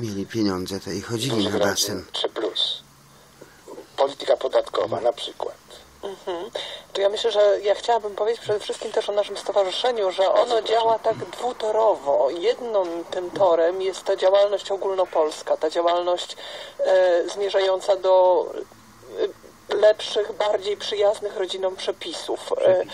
mieli pieniądze, to i chodzili na basen. 3 plus. Polityka podatkowa na przykład. To ja myślę, że ja chciałabym powiedzieć przede wszystkim też o naszym stowarzyszeniu, że ono działa tak dwutorowo. Jednym tym torem jest ta działalność ogólnopolska, ta działalność e, zmierzająca do e, lepszych, bardziej przyjaznych rodzinom przepisów, e,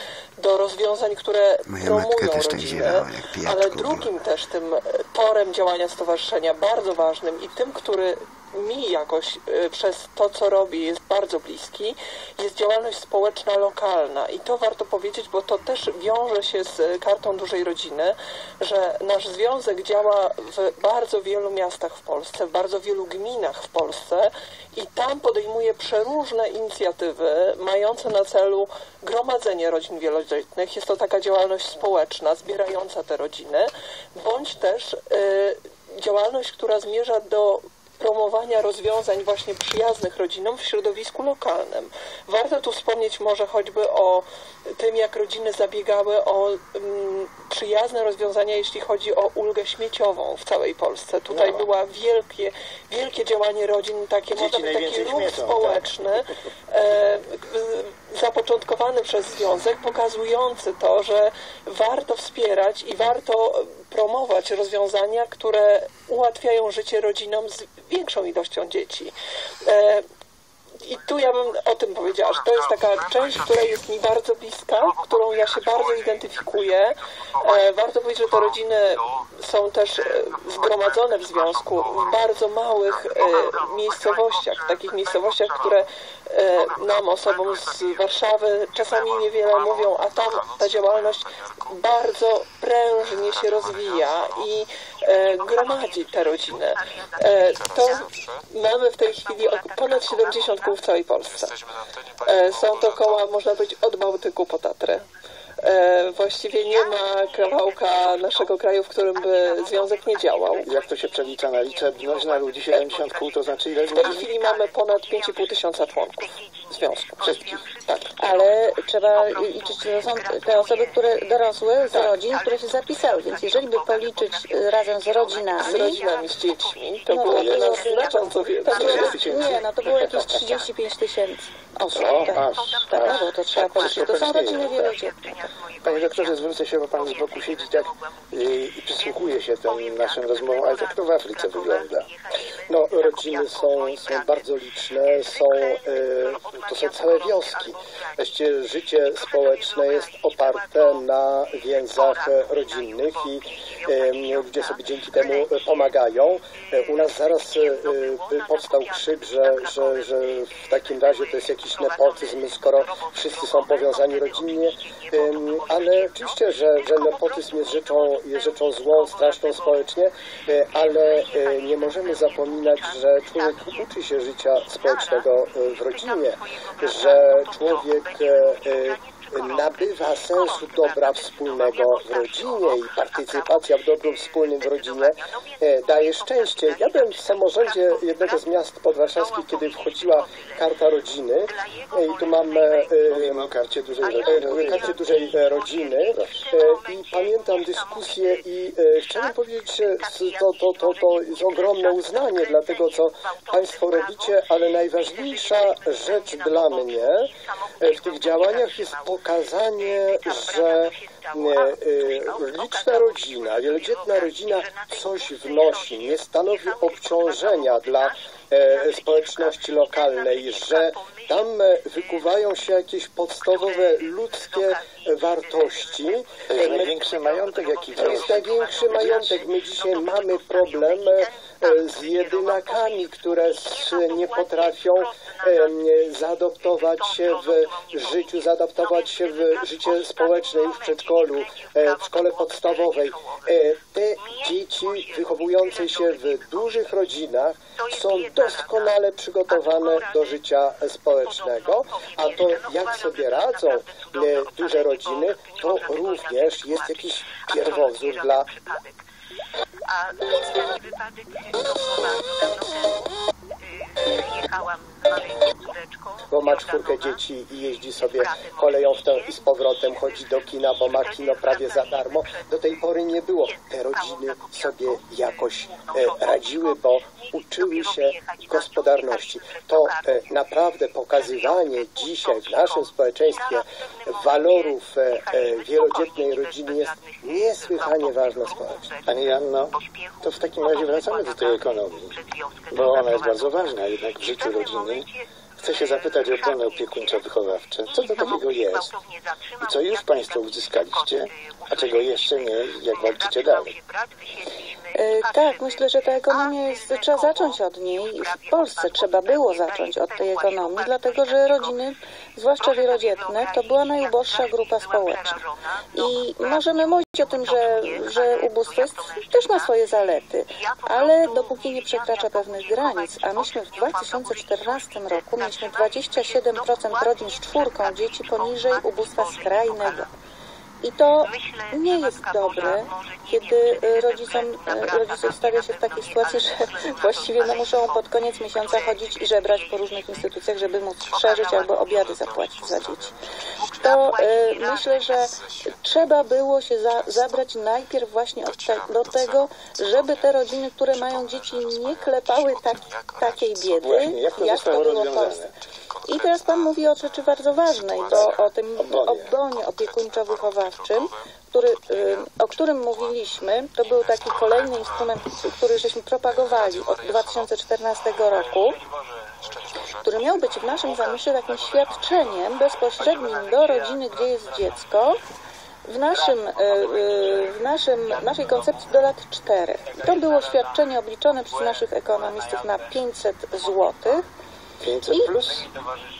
do rozwiązań, które Moja promują też tak rodzinę, pijatką ale drugim też tym e, torem działania stowarzyszenia, bardzo ważnym i tym, który mi jakoś e, przez to, co robi, jest bardzo bliski, jest działalność społeczna lokalna. I to warto powiedzieć, bo to też wiąże się z e, kartą dużej rodziny, że nasz związek działa w bardzo wielu miastach w Polsce, w bardzo wielu gminach w Polsce i tam podejmuje przeróżne inicjatywy mające na celu gromadzenie rodzin wielodzietnych. Jest to taka działalność społeczna, zbierająca te rodziny, bądź też e, działalność, która zmierza do promowania rozwiązań właśnie przyjaznych rodzinom w środowisku lokalnym. Warto tu wspomnieć może choćby o tym, jak rodziny zabiegały o mm, przyjazne rozwiązania, jeśli chodzi o ulgę śmieciową w całej Polsce. Tutaj No. była wielkie, wielkie działanie rodzin, takie Dzieci można taki ruch śmiecą, tak. społeczny, e, y, zapoczątkowany przez związek, pokazujący to, że warto wspierać i warto promować rozwiązania, które ułatwiają życie rodzinom z większą ilością dzieci. E, i tu ja bym o tym powiedziała, że to jest taka część, która jest mi bardzo bliska, którą ja się bardzo identyfikuję. E, warto powiedzieć, że te rodziny są też e, zgromadzone w związku w bardzo małych miejscowościach, takich miejscowościach, które nam, osobom z Warszawy, czasami niewiele mówią, a tam ta działalność bardzo prężnie się rozwija i e, gromadzi te rodziny. E, to mamy w tej chwili ponad 70 kół w całej Polsce. E, Są to koła, można powiedzieć, od Bałtyku po Tatry. E, Właściwie nie ma kawałka naszego kraju, w którym by związek nie działał. Jak to się przelicza na liczebność na ludzi 70 kół, to znaczy ile W tej ludzi? chwili mamy ponad 5,5 tysiąca członków związku. Wszystkich. Tak. Ale trzeba liczyć, że są te osoby, które dorosłe z Tak. rodzin, które się zapisały. Więc jeżeli by policzyć y, razem z Z rodzinami, rodzinami, z dziećmi, to No, byłoby to nas byłoby- znacząco więcej. było, nie, no to było jakieś 35 tysięcy osób. O, tak, aż, tak, aż. bo to trzeba policzyć. To są rodziny wielodzietne. Panie doktorze, zwrócę się, bo pan z boku siedzi tak y, i przysłuchuje się tym naszym rozmowom, ale jak to w Afryce wygląda? No, rodziny są, są bardzo liczne, są, e, to są całe wioski. Właściwie życie społeczne jest oparte na więzach e, rodzinnych i e, ludzie sobie dzięki temu e, pomagają. E, U nas zaraz e, e, powstał krzyk, że, że, że w takim razie to jest jakiś nepotyzm, skoro wszyscy są powiązani rodzinnie, Em, ale oczywiście, że, że nepotyzm jest rzeczą, jest rzeczą złą, straszną społecznie, e, ale e, nie możemy zapominać, że człowiek uczy się życia społecznego e, w rodzinie, że człowiek e, e, nabywa sensu dobra wspólnego w rodzinie i partycypacja w dobru wspólnym w rodzinie e, daje szczęście. Ja byłem w samorządzie jednego z miast podwarszawskich, kiedy wchodziła karta rodziny e, i tu mam o karcie dużej e, rodziny. e, karcie dużej rodziny i pamiętam dyskusję i chciałem powiedzieć, że to, to, to, to jest ogromne uznanie dla tego, co Państwo robicie, ale najważniejsza rzecz dla mnie w tych działaniach jest pokazanie, że e, e, liczna rodzina, wielodzietna rodzina coś wnosi, nie stanowi obciążenia dla e, społeczności lokalnej, że tam e, wykuwają się jakieś podstawowe ludzkie wartości. To jest największy majątek, jaki To jest największy majątek. My dzisiaj mamy problem e, z jedynakami, które nie potrafią zaadoptować się w życiu, zaadaptować się w życie społeczne już w przedszkolu, e, w szkole podstawowej. E, Te dzieci wychowujące się w dużych rodzinach są doskonale przygotowane do życia społecznego, a to jak sobie radzą e, duże rodziny, to również jest jakiś pierwowzór dla A niecierny wypadek, to słowa bo ma czwórkę dzieci i jeździ sobie koleją w tę i z powrotem, chodzi do kina, bo ma kino prawie za darmo. Do tej pory nie było. Te rodziny sobie jakoś e, radziły, bo uczyły się gospodarności. To e, naprawdę pokazywanie dzisiaj w naszym społeczeństwie walorów e, wielodzietnej rodziny jest niesłychanie ważne społecznie. Pani Janno, to w takim razie wracamy do tej ekonomii, bo ona jest bardzo ważna jednak w życiu rodziny. Chcę się zapytać o bony opiekuńczo-wychowawcze. Co to takiego jest? I co już Państwo uzyskaliście, a czego jeszcze nie, jak walczycie dalej? E, Tak, myślę, że ta ekonomia jest, trzeba zacząć od niej. W Polsce trzeba było zacząć od tej ekonomii, dlatego że rodziny, zwłaszcza wielodzietne, to była najuboższa grupa społeczna. I możemy mówić o tym, że, że ubóstwo jest, też ma swoje zalety, ale dopóki nie przekracza pewnych granic, a myśmy w 2014 roku mieliśmy 27% rodzin z czwórką dzieci poniżej ubóstwa skrajnego. I to nie jest dobre, kiedy rodzicom, rodziców stawia się w takiej sytuacji, że właściwie no muszą pod koniec miesiąca chodzić i żebrać po różnych instytucjach, żeby móc przeżyć albo obiady zapłacić za dzieci. To e, myślę, że trzeba było się za, zabrać najpierw właśnie od te, do tego, żeby te rodziny, które mają dzieci, nie klepały tak, takiej biedy, jak to było w? Polsce. I teraz Pan mówi o rzeczy bardzo ważnej, o tym obonie opiekuńczo-wychowawczym, który, y, o którym mówiliśmy, to był taki kolejny instrument, który żeśmy propagowali od 2014 roku, który miał być w naszym zamyśle takim świadczeniem bezpośrednim do rodziny, gdzie jest dziecko, w naszym, y, y, w naszym, naszej koncepcji do lat czterech. To było świadczenie obliczone przez naszych ekonomistów na 500 złotych. 500 I- plus?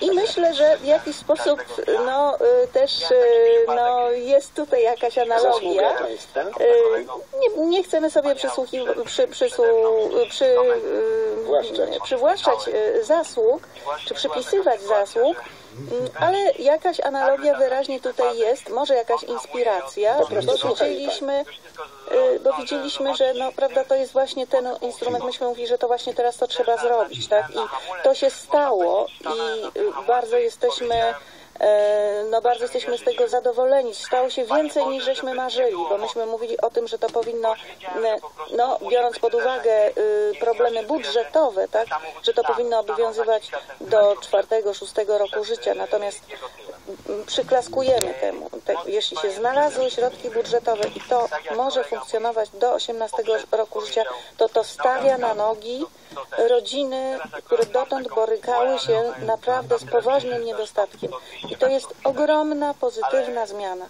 I myślę, że w jakiś sposób no, y, też y, no, jest tutaj jakaś analogia. Y, Nie, nie chcemy sobie przysłuchi- przy, przysłu, przy, y, Właszczać. przywłaszczać y, zasług, czy przypisywać zasług, ale jakaś analogia wyraźnie tutaj jest, może jakaś inspiracja, bo słuchali widzieliśmy, y, bo widzieliśmy, że no, prawda, to jest właśnie ten instrument, myśmy mówili, że to właśnie teraz to trzeba zrobić, tak? I to się stało i y, bardzo jesteśmy no bardzo jesteśmy z tego zadowoleni. Stało się więcej niż żeśmy marzyli, bo myśmy mówili o tym, że to powinno, m, no biorąc pod uwagę y, problemy budżetowe, tak, że to powinno obowiązywać do czwartego, szóstego roku życia, natomiast m, przyklaskujemy temu. Tak, jeśli się znalazły środki budżetowe i to może funkcjonować do 18 roku życia, to to stawia na nogi rodziny, które dotąd borykały się naprawdę z poważnym niedostatkiem. I to jest ogromna, pozytywna zmiana.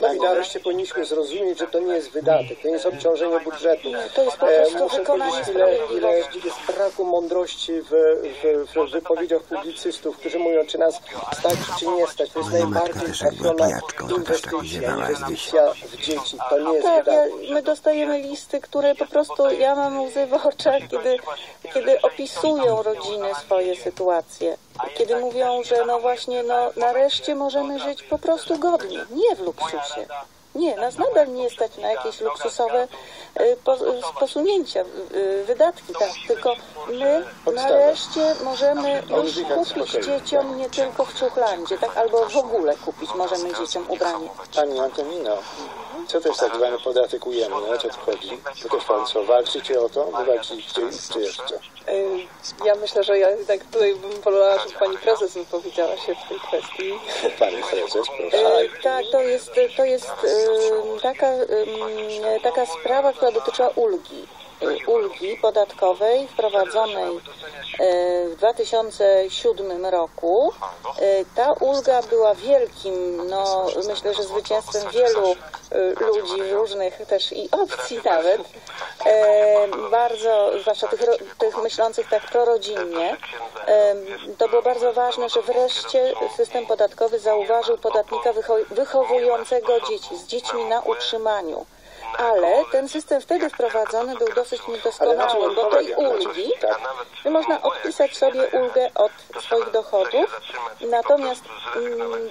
No i nareszcie powinniśmy zrozumieć, że to nie jest wydatek, to nie jest obciążenie budżetu. To jest po E, prostu Muszę wykonanie powiedzieć, ile, ile jest braku mądrości w, w, w wypowiedziach publicystów, którzy mówią, czy nas stać, czy nie stać. To jest Moja najbardziej trafiona tak inwestycja, inwestycja w dzieci. To nie jest Tak, ja, wydatek. my dostajemy listy, które po prostu, ja mam łzy w oczach, kiedy, kiedy opisują rodziny swoje sytuacje. Kiedy mówią, że no właśnie, no nareszcie możemy żyć po prostu godnie, nie w luksusie. Nie, nas nadal nie stać na jakieś luksusowe y, pos, posunięcia, y, wydatki, tak, tylko my nareszcie możemy już kupić dzieciom nie tylko w Ciuchlandzie, tak, albo w ogóle kupić możemy dzieciom ubranie. Pani Antonino, co to jest tak zwany podatek ujemny? O co tu chodzi? To też Państwo walczycie o to? Wy walczyliście już, czy jeszcze? Y, Ja myślę, że ja jednak tutaj bym wolała, żeby pani prezes wypowiedziała się w tej kwestii. Pani prezes, proszę. E, Tak, to jest, to jest taka, taka sprawa, która dotyczyła ulgi. Ulgi podatkowej wprowadzonej e, w 2007 roku. E, Ta ulga była wielkim, no myślę, że zwycięstwem wielu e, ludzi różnych też i opcji nawet. Bardzo, zwłaszcza tych, tych myślących tak prorodzinnie. To było bardzo ważne, że wreszcie system podatkowy zauważył podatnika wycho- wychowującego dzieci, z dziećmi na utrzymaniu. Ale ten system wtedy wprowadzony był dosyć niedoskonały, on bo tej ulgi że można odpisać sobie ulgę od swoich dochodów, natomiast mm, mm,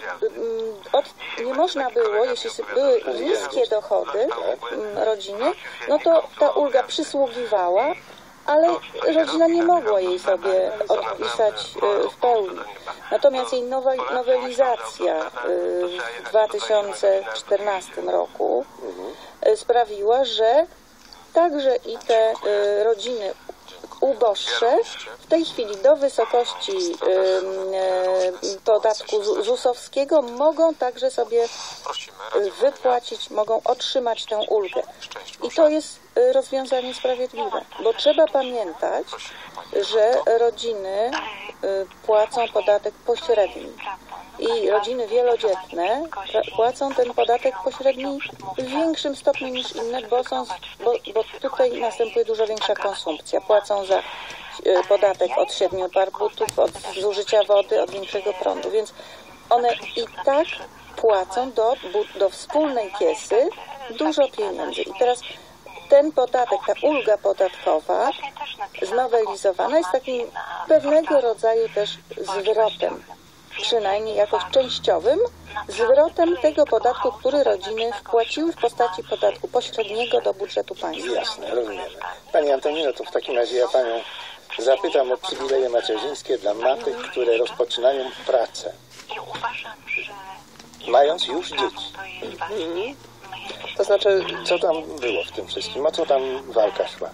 od, nie można było, jeśli były niskie dochody mm, rodziny, no to ta ulga przysługiwała, ale rodzina nie mogła jej sobie odpisać y, w pełni. Natomiast jej nowa, nowelizacja y, w 2014 roku y, sprawiła, że także i te rodziny uboższe w tej chwili do wysokości e, podatku zu- ZUS-owskiego mogą także sobie y, wypłacić, mogą otrzymać tę ulgę. I to jest y, rozwiązanie sprawiedliwe, bo trzeba pamiętać, że rodziny płacą podatek pośredni i rodziny wielodzietne płacą ten podatek pośredni w większym stopniu niż inne, bo, są, bo, bo tutaj następuje dużo większa konsumpcja. Płacą za e, podatek od siedmiu par butów, od zużycia wody, od większego prądu, więc one i tak płacą do, do wspólnej kiesy dużo pieniędzy. I teraz ten podatek, ta ulga podatkowa znowelizowana jest takim pewnego rodzaju też zwrotem przynajmniej jakoś częściowym zwrotem tego podatku, który rodziny wpłaciły w postaci podatku pośredniego do budżetu państwa. Jasne, rozumiemy. Pani Antonino, to w takim razie ja Panią zapytam o przywileje macierzyńskie dla matek, które rozpoczynają pracę, mając już dzieci. właśnie To znaczy, Co tam było w tym wszystkim? O co tam walka szła?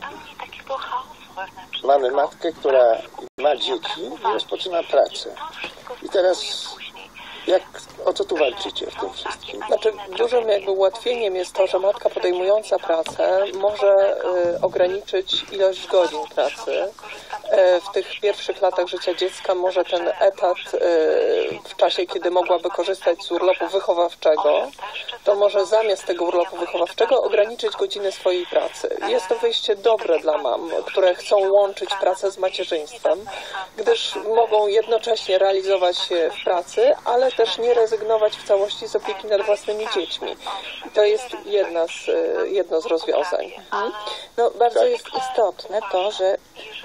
Mamy matkę, która ma dzieci i rozpoczyna pracę. I teraz jak, o co tu walczycie w tym wszystkim? Znaczy, dużym jakby ułatwieniem jest to, że matka podejmująca pracę może y, ograniczyć ilość godzin pracy. E, w tych pierwszych latach życia dziecka może ten etat y, w czasie, kiedy mogłaby korzystać z urlopu wychowawczego, to może zamiast tego urlopu wychowawczego ograniczyć godziny swojej pracy. Jest to wyjście dobre dla mam, które chcą łączyć pracę z macierzyństwem, gdyż mogą jednocześnie realizować się w pracy, ale też nie rezygnować w całości z opieki nad własnymi dziećmi. To jest jedna z, y, jedno z rozwiązań. No, bardzo jest istotne to, że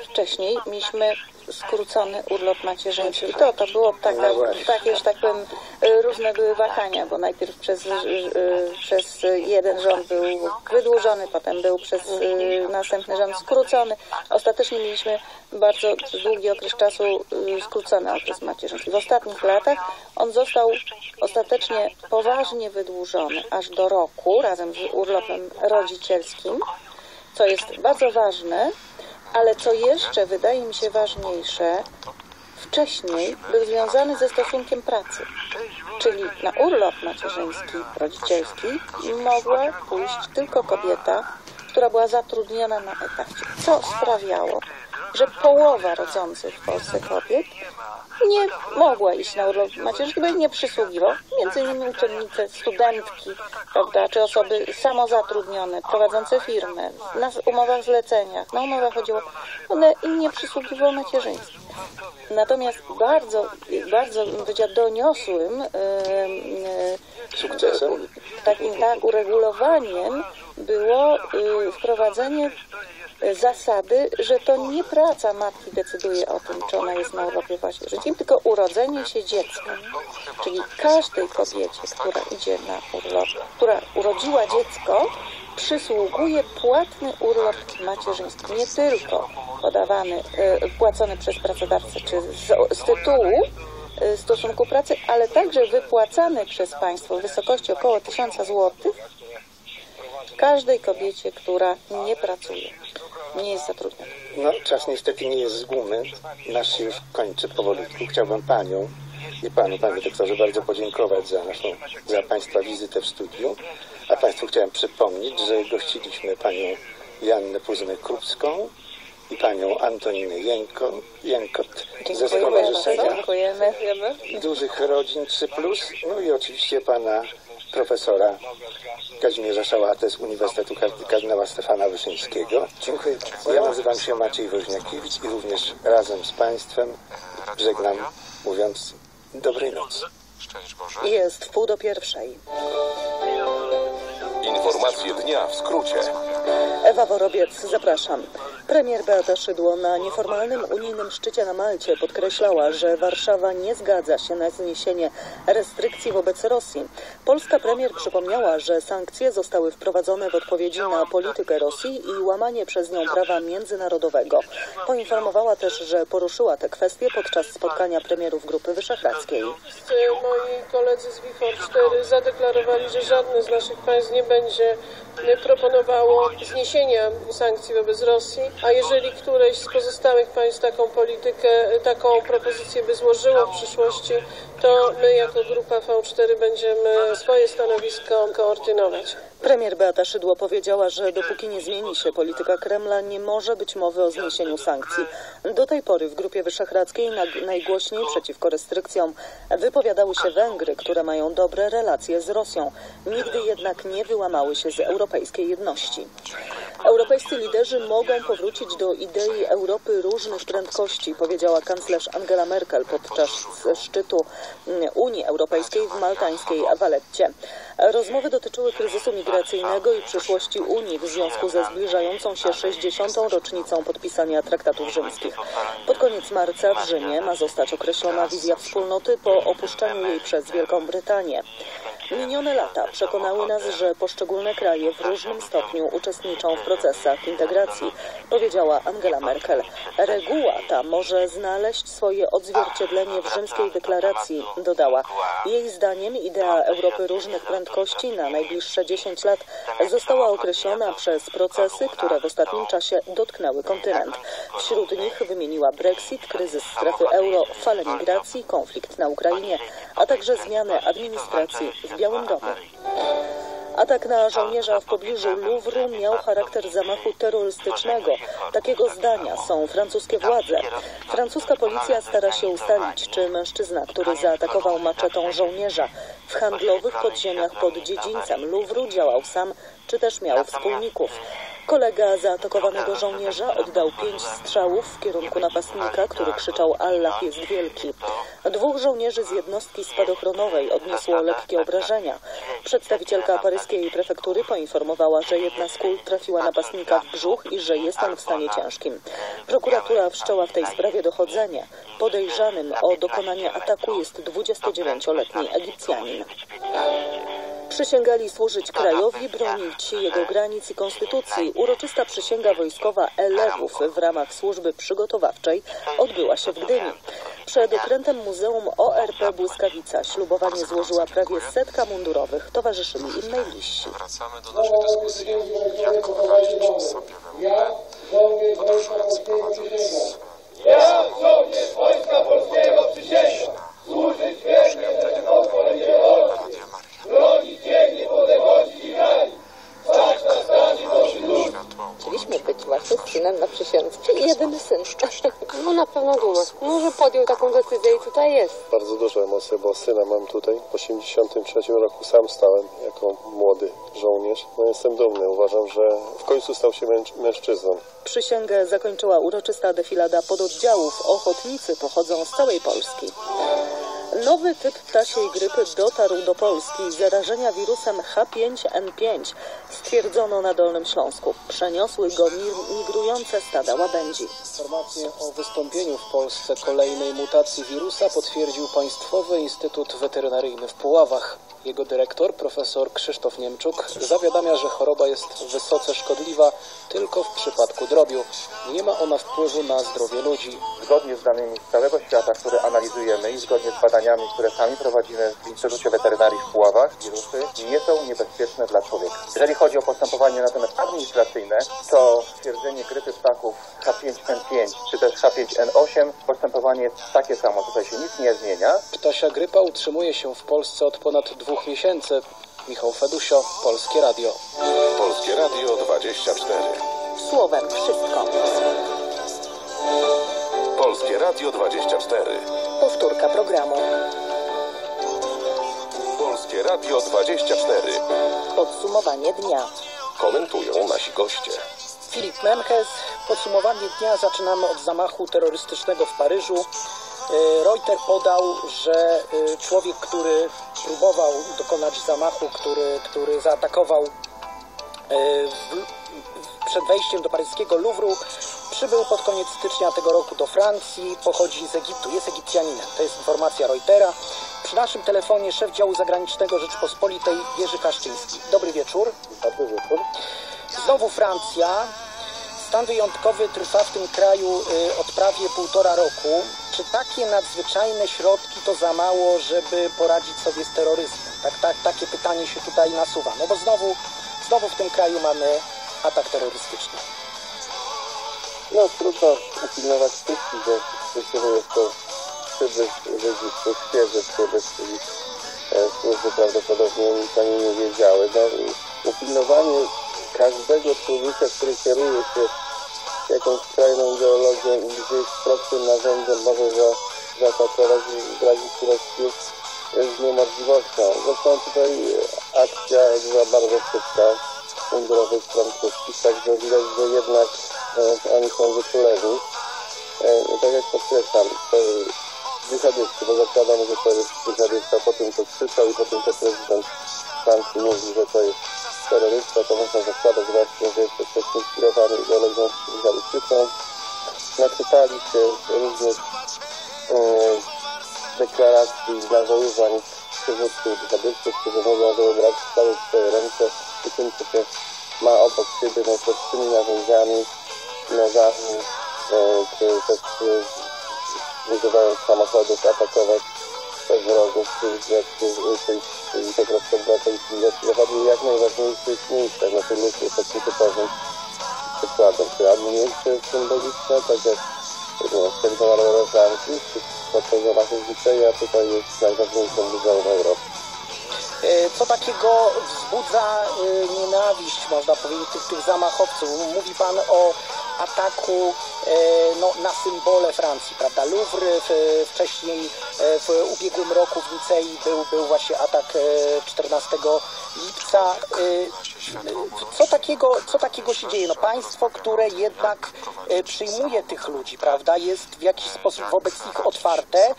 wcześniej mieliśmy skrócony urlop macierzyński. To, to było taka, takie, że tak powiem, y, różne były wahania, bo najpierw przez, y, y, przez jeden rząd był wydłużony, potem był przez następny rząd skrócony. Ostatecznie mieliśmy bardzo długi okres czasu skrócony okres macierzyński. W ostatnich latach on został ostatecznie poważnie wydłużony aż do roku razem z urlopem rodzicielskim co jest bardzo ważne, ale co jeszcze wydaje mi się ważniejsze, wcześniej był związany ze stosunkiem pracy. Czyli na urlop macierzyński, rodzicielski mogła pójść tylko kobieta, która była zatrudniona na etacie. Co sprawiało, że połowa rodzących w Polsce kobiet nie mogła iść na urlop macierzyński, bo nie przysługiwał. Między innymi uczennice, studentki, prawda, czy osoby samozatrudnione, prowadzące firmy, na umowach zleceniach, na umowach chodziło, one im nie przysługiwało macierzyństwo. Natomiast bardzo, bardzo bym powiedziała doniosłym em, Sukcesem? takim tak uregulowaniem było y, wprowadzenie zasady, że to nie praca matki decyduje o tym, czy ona jest na urlopie macierzyńskim, tylko urodzenie się dziecka. Czyli każdej kobiecie, która idzie na urlop, która urodziła dziecko, przysługuje płatny urlop macierzyński. Nie tylko podawany, y, płacony przez pracodawcę, czy z, z tytułu y, stosunku pracy, ale także wypłacany przez państwo w wysokości około 1000 zł każdej kobiecie, która nie pracuje, nie jest zatrudniona. No, czas niestety nie jest z gumy. Nasz się już kończy powolutku. Chciałbym Panią i Panu, Panie Doktorze, bardzo podziękować za naszą, za Państwa wizytę w studiu. A Państwu chciałem przypomnieć, że gościliśmy Panią Jannę Puzynę-Krupską i Panią Antoninę Jęko, Jękot ze Stowarzyszenia Dziękujemy. Dużych Rodzin 3+, no i oczywiście Pana Profesora Kazimierza Szałatę z Uniwersytetu Kard- Kardynała Stefana Wyszyńskiego. Dziękuję. Ja nazywam się Maciej Woźniakiewicz i również razem z Państwem żegnam mówiąc dobrej nocy. Jest w pół do pierwszej. Informacje dnia w skrócie. Ewa Worobiec, zapraszam. Premier Beata Szydło na nieformalnym unijnym szczycie na Malcie podkreślała, że Warszawa nie zgadza się na zniesienie restrykcji wobec Rosji. Polska premier przypomniała, że sankcje zostały wprowadzone w odpowiedzi na politykę Rosji i łamanie przez nią prawa międzynarodowego. Poinformowała też, że poruszyła te kwestie podczas spotkania premierów Grupy Wyszehradzkiej. Moi koledzy z WIFOR 4 zadeklarowali, że żadne z naszych państw nie będzie e, proponowało zniesienia sankcji wobec Rosji, a jeżeli któreś z pozostałych państw taką politykę, taką propozycję by złożyło w przyszłości, to my jako Grupa V4 będziemy swoje stanowisko koordynować. Premier Beata Szydło powiedziała, że dopóki nie zmieni się polityka Kremla, nie może być mowy o zniesieniu sankcji. Do tej pory w Grupie Wyszehradzkiej najgłośniej przeciwko restrykcjom wypowiadały się Węgry, które mają dobre relacje z Rosją. Nigdy jednak nie wyłamały się z europejskiej jedności. Europejscy liderzy mogą powrócić do idei Europy różnych prędkości, powiedziała kanclerz Angela Merkel podczas szczytu mm, Unii Europejskiej w maltańskiej Valetcie. Rozmowy dotyczyły kryzysu migracyjnego i przyszłości Unii w związku ze zbliżającą się 60. rocznicą podpisania traktatów rzymskich. Pod koniec marca w Rzymie ma zostać określona wizja wspólnoty po opuszczeniu jej przez Wielką Brytanię. Minione lata przekonały nas, że poszczególne kraje w różnym stopniu uczestniczą w procesach integracji, powiedziała Angela Merkel. Reguła ta może znaleźć swoje odzwierciedlenie w rzymskiej deklaracji, dodała. Jej zdaniem idea Europy różnych prędkości na najbliższe 10 lat została określona przez procesy, które w ostatnim czasie dotknęły kontynent. Wśród nich wymieniła Brexit, kryzys strefy euro, falę migracji, konflikt na Ukrainie, a także zmianę administracji w Białym Domu. Atak na żołnierza w pobliżu Luwru miał charakter zamachu terrorystycznego. Takiego zdania są francuskie władze. Francuska policja stara się ustalić, czy mężczyzna, który zaatakował maczetą żołnierza w handlowych podziemiach pod dziedzińcem Luwru działał sam, czy też miał wspólników. Kolega zaatakowanego żołnierza oddał pięć strzałów w kierunku napastnika, który krzyczał Allah jest wielki. Dwóch żołnierzy z jednostki spadochronowej odniosło lekkie obrażenia. Przedstawicielka paryskiej prefektury poinformowała, że jedna z kul trafiła napastnika w brzuch i że jest on w stanie ciężkim. Prokuratura wszczęła w tej sprawie dochodzenie. Podejrzanym o dokonanie ataku jest 29-letni Egipcjanin. Przysięgali służyć krajowi, bronić jego granic i konstytucji. Uroczysta przysięga wojskowa elewów w ramach służby przygotowawczej odbyła się w Gdyni. Przed okrętem Muzeum ORP Błyskawica ślubowanie złożyła prawie setka mundurowych. Towarzyszyli im najbliżsi. Wracamy do naszej dyskusji. Jak sobie we podróży prowadząc jedyny syn. No na pewno duma. No, że podjął taką decyzję i tutaj jest. Bardzo duże emocje, bo syna mam tutaj. W 1983 roku sam stałem jako młody żołnierz. No jestem dumny. Uważam, że w końcu stał się męż- mężczyzną. Przysięgę zakończyła uroczysta defilada pododdziałów. Ochotnicy pochodzą z całej Polski. Nowy typ ptasiej grypy dotarł do Polski. Zarażenia wirusem H5N5 stwierdzono na Dolnym Śląsku. Przeniosły go mi- migrujące stada łabędzi. Informację o wystąpieniu w Polsce kolejnej mutacji wirusa potwierdził Państwowy Instytut Weterynaryjny w Puławach. Jego dyrektor, profesor Krzysztof Niemczuk, zawiadamia, że choroba jest wysoce szkodliwa tylko w przypadku drobiu. Nie ma ona wpływu na zdrowie ludzi. Zgodnie z danymi z całego świata, które analizujemy i zgodnie z badaniami, które sami prowadzimy w Instytucie Weterynarii w Puławach, wirusy nie są niebezpieczne dla człowieka. Jeżeli chodzi o postępowanie natomiast administracyjne, to stwierdzenie grypy ptaków H5N5 czy też H5N8, postępowanie jest takie samo, tutaj się nic nie zmienia. Ptasia grypa utrzymuje się w Polsce od ponad dwóch miesięcy. Michał Fedusio, Polskie Radio. Polskie Radio 24. Słowem wszystko. Polskie Radio 24. Powtórka programu. Polskie Radio 24. Podsumowanie dnia. Komentują nasi goście. Filip Memches. Podsumowanie dnia zaczynamy od zamachu terrorystycznego w Paryżu. E, Reuter podał, że e, człowiek, który próbował dokonać zamachu, który, który zaatakował e, przed wejściem do paryskiego Louvru. Przybył pod koniec stycznia tego roku do Francji, pochodzi z Egiptu, jest Egipcjaninem. To jest informacja Reutera. Przy naszym telefonie szef działu zagranicznego Rzeczpospolitej Jerzy Kaszczyński. Dobry wieczór. Dobry wieczór. Znowu Francja. Stan wyjątkowy trwa w tym kraju y, od prawie półtora roku. Czy takie nadzwyczajne środki to za mało, żeby poradzić sobie z terroryzmem? Tak, tak, takie pytanie się tutaj nasuwa. No bo znowu, znowu w tym kraju mamy atak terrorystyczny. No trudno upilnować wszystkich, że że jest to przybysz registrów, świeży przybysz, czyli e, służby prawdopodobnie nic o nie wiedziały. No, upilnowanie każdego człowieka, który kieruje się jakąś skrajną ideologią i gdzieś prostym narzędziem może za, zaatakować granicy Rosji jest, jest niemożliwością. Zresztą tutaj akcja była bardzo szybka mundurowych francuskich, także widać, że jednak e, oni są wyczuleni. E, tak jak podkreślam, to dżihadysty, bo zakładam, że to jest dżihadysta po tym, co krzyczał i po tym, co prezydent Francji mówi, że to jest terrorysta, to można zakładać właśnie, że jest to inspirowany ideologią dżihadystyczną. Naczytali się różnych e, deklaracji, nawoływań przywódców dżihadystów, którzy mówią, że w swoje ręce i tym, co się ma obok siebie najprostszymi narzędziami, nożami, e, czy też e, używając samochodów atakować wrogów, czy czy po prostu obywateli cywilizacji jak najważniejszych miejscach na tym miejscu jest takim typowym przykładem. Czy albo miejsce symboliczne, tak jak Serce Narodowe Francji, czy podczas zamachów Witej, a tutaj jest najważniejszą muzeum Europy. Co takiego wzbudza y, nienawiść, można powiedzieć, tych, tych zamachowców? Mówi Pan o ataku e, no, na symbole Francji, prawda? Louvre, w, wcześniej e, w ubiegłym roku w Nicei był, był właśnie atak 14 e, lipca. Co takiego, co takiego się dzieje? No państwo, które jednak przyjmuje tych ludzi, prawda? Jest w jakiś sposób wobec nich otwarte,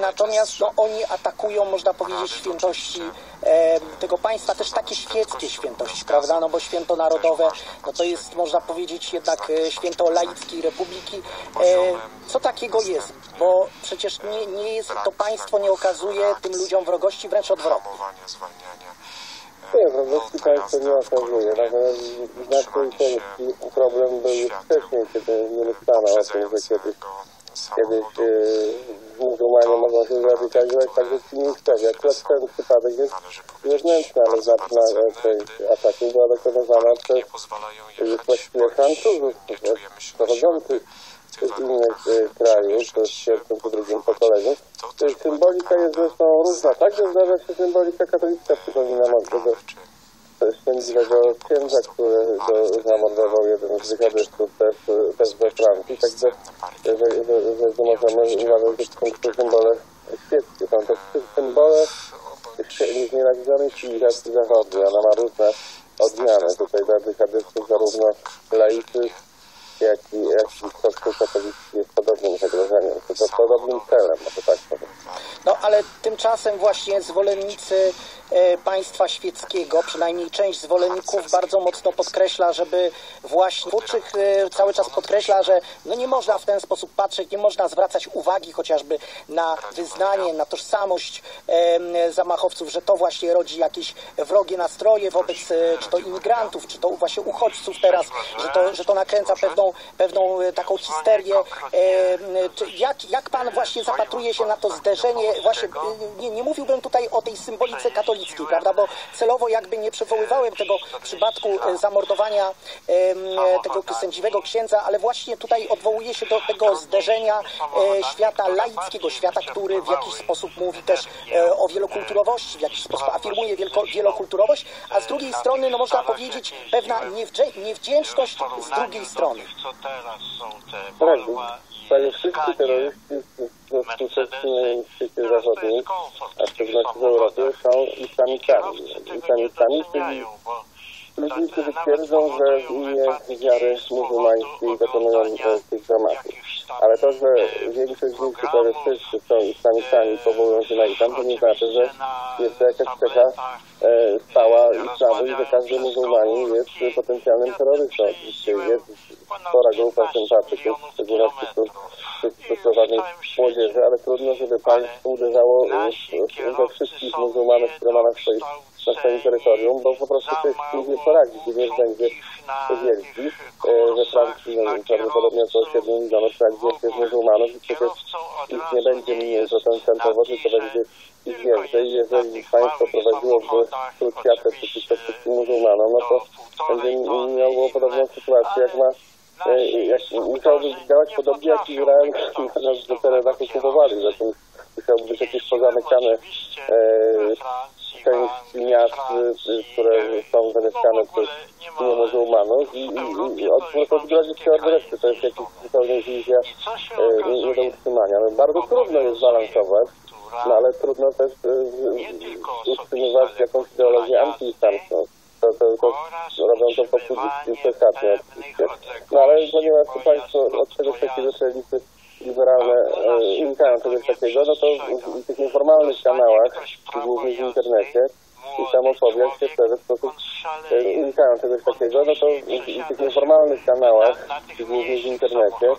natomiast no, oni atakują, można powiedzieć, świętości tego państwa, też takie świeckie świętości, prawda? No bo święto narodowe, no to jest, można powiedzieć, jednak święto laickiej republiki. Co takiego jest? Bo przecież nie, nie jest, to państwo nie okazuje tym ludziom wrogości, wręcz odwrotnie. Nie, wrogości państwo nie okazuje. Natomiast znacznej części problem był już wcześniej, kiedy nie myślano o tym, że kiedyś, kiedyś e, muzułmanie mogą się zradykalizować, także ci miejscowi. Akurat ten przypadek jest wewnętrzny, ale znaczna część ataku była dokonywana przez właściwie Francuzów, pochodzących z innych krajów, z pierwszym czy drugim pokoleniu. Symbolika jest zresztą różna. Także zdarza się symbolika katolicka. Przypominam od tego szczęśliwego księdza, który zamordował jeden z dżihadystów też, też we Francji. Także że, że, że, że możemy uważać, że są to symbole świeckie. Są to symbole znienawidzonej cywilizacji zachodniej. Ona ma różne odmiany. Tutaj dla dżihadystów zarówno laicy, jak i, jak i Kościół katolicki jest podobnym zagrożeniem, to podobnym celem, może tak powiem. No ale tymczasem właśnie zwolennicy państwa świeckiego, przynajmniej część zwolenników bardzo mocno podkreśla, żeby właśnie twórczych e, cały czas podkreśla, że no nie można w ten sposób patrzeć, nie można zwracać uwagi chociażby na wyznanie, na tożsamość e, zamachowców, że to właśnie rodzi jakieś wrogie nastroje wobec e, czy to imigrantów, czy to właśnie uchodźców teraz, że to, że to nakręca pewną, pewną e, taką histerię. E, jak, jak pan właśnie zapatruje się na to zderzenie, właśnie nie, nie mówiłbym tutaj o tej symbolice katolickiej, prawda, bo celowo jakby nie przywoływałem tego przypadku e, zamordowania tego sędziwego księdza, ale właśnie tutaj odwołuję się do tego zderzenia e, świata laickiego, świata, który w jakiś sposób mówi też e, o wielokulturowości, w jakiś sposób afirmuje wielokulturowość, a z drugiej strony, no można powiedzieć, pewna niewdzięczność z drugiej strony. Tak, terroryści w współczesnym świecie zachodnim, a w szczególności w Europie, są islamistami. Islamistami, czyli którzy twierdzą, że w imię wiary muzułmańskiej dokonują tych zamachów. Ale to, że większość z nich wszyscy są islamistami, powołują się na islam, to nie znaczy, że jest to jakaś cecha e, stała islamu i że każdy muzułmanin jest potencjalnym terrorystą. Oczywiście jest spora grupa sympatyków, w szczególności młodzieży, ale trudno, żeby państwo uderzało we wszystkich muzułmanów, które ma na swoim, na swoim terytorium, bo po prostu tych ich nie poradzi, gdzie będzie wielki. We Francji no, prawdopodobnie około 7 milionów tak jest muzułmanów i przecież ich nie będzie mniej procentowo, tylko będzie ich więcej. Jeżeli państwo prowadziłoby krucjatę przeciwko wszystkim muzułmanom, no to będzie miało podobną sytuację, jak ma e, jak, musiałoby działać podobnie jak Izrael na, na terenach okupowanych. Zatem musiałoby być jakieś pozamykane e, części miast, e, które są zamieszkane przez niemuzułmanów i, i, i od, po prostu odgrodzić się od reszty. To jest jakaś zupełnie wizja e, nie, nie do utrzymania. No, bardzo trudno jest balansować, no ale trudno też e, utrzymywać jakąś ideologię antyislamską. To, to, to robią to populiści przesadnie oczywiście. No ale ponieważ Państwo od czegoś takiego strzelnicy liberalne e, unikają czegoś takiego, no to w, w tych nieformalnych kanałach, głównie w internecie, islamofobiach się w ten sposób unikają czegoś takiego, no to w, w tych nieformalnych kanałach, głównie w internecie,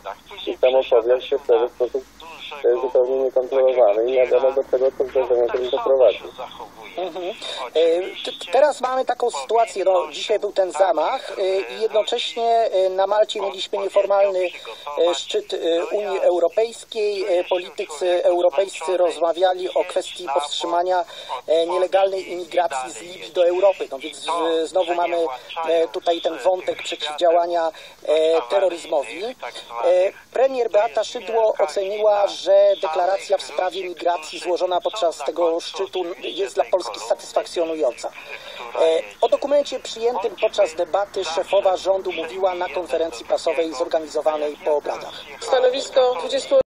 islamofobiach się w ten sposób zupełnie niekontrolowany i wiadomo do tego, co zdarzenia to doprowadzi. Mhm. E, Teraz mamy taką sytuację, no dzisiaj był ten zamach e, i jednocześnie e, na Malcie mieliśmy nieformalny e, szczyt e, Unii Europejskiej. E, Politycy europejscy rozmawiali o kwestii powstrzymania e, nielegalnej imigracji z Libii do Europy. No więc e, znowu mamy e, tutaj ten wątek przeciwdziałania e, terroryzmowi. E, Premier Beata Szydło oceniła, że deklaracja w sprawie migracji złożona podczas tego szczytu jest dla Polski satysfakcjonująca. E, O dokumencie przyjętym podczas debaty szefowa rządu mówiła na konferencji prasowej zorganizowanej po obradach. Stanowisko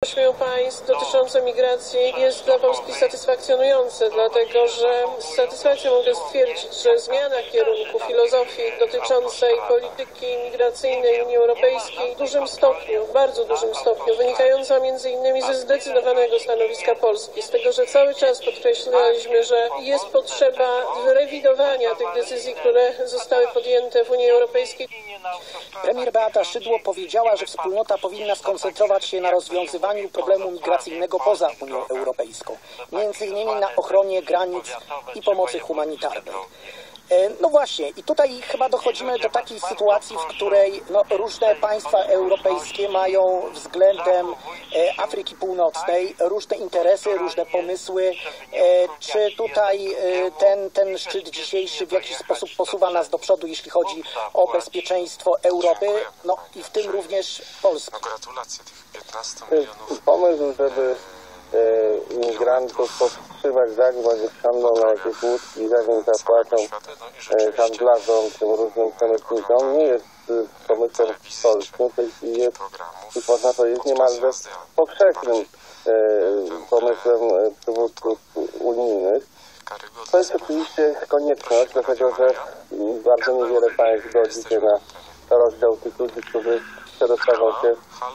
28 państw dotyczące migracji jest dla Polski satysfakcjonujące, dlatego że z satysfakcją mogę stwierdzić, że zmiana kierunku filozofii dotyczącej polityki migracyjnej Unii Europejskiej w dużym stopniu, w bardzo dużym stopniu, wynikająca między innymi ze zdecydowanego stanowiska Polski, z tego, że cały czas podkreślaliśmy, że jest potrzeba rewidowania tych decyzji, które zostały podjęte w Unii Europejskiej. Premier Beata Szydło powiedziała, że wspólnota powinna skoncentrować się na rozwiązywaniu problemu migracyjnego poza Unią Europejską, między innymi na ochronie granic i pomocy humanitarnej. E, No właśnie, i tutaj chyba dochodzimy do takiej sytuacji, w której no, różne państwa europejskie mają względem e, Afryki Północnej różne interesy, różne pomysły. E, Czy tutaj ten, ten szczyt dzisiejszy w jakiś sposób posuwa nas do przodu, jeśli chodzi o bezpieczeństwo Europy, no i w tym również Polski? Gratulacje tych 15 To jest pomysł, żeby imigrantów powstrzymać, zagłać ich handlą na jakieś łódki, zanim zapłacą e, handlarzom czy różnym przemytnikom, nie jest e, pomysłem polskim, to jest, jest już można powiedzieć niemalże powszechnym e, pomysłem e, przywódców unijnych. To jest oczywiście konieczność, dlatego że bardzo niewiele państw godzi się na rozdział tych ludzi, którzy przedostaną się